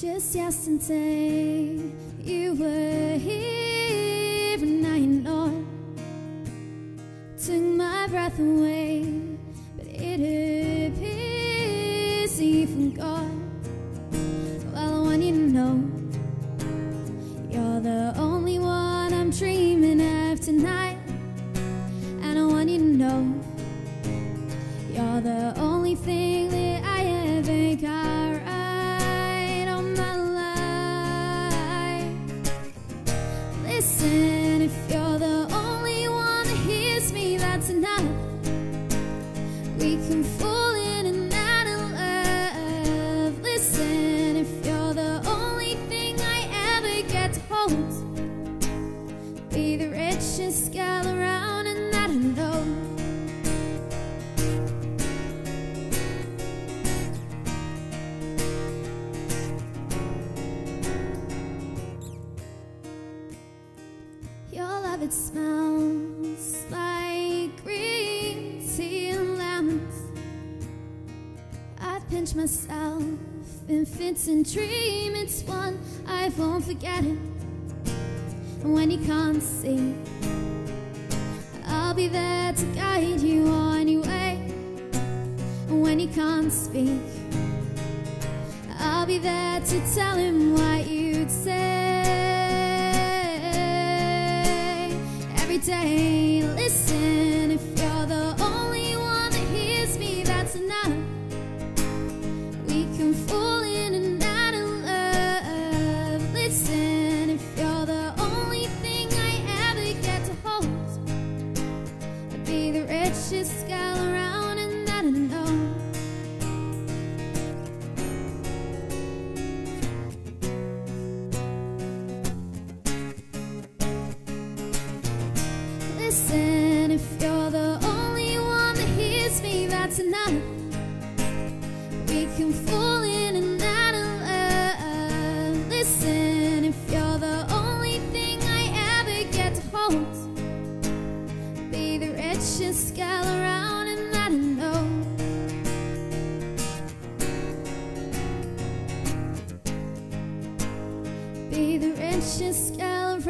Just yesterday, you were here, and now you're not. Took my breath away, but it appears you forgot. Well, I want you to know you're the only one I'm dreaming of tonight, and I want you to know you're the only thing Listen, if you're the only one that hears me, that's enough. We can fall in and out of love. Listen, if you're the only thing I ever get to hold, be the richest gal around, and I know. Love, it smells like green tea and lemons. I pinch myself in fits and dream. It's one I won't forget it. And when you can't see, I'll be there to guide you on your way. And when you can't speak, I'll be there to tell him what you'd say richest gal around, and that I know. Listen, if you're the only one that hears me, that's enough. We can fall in and out of love. Listen, if you're the only thing I ever get to hold, gal around, and I know. Be the richest gal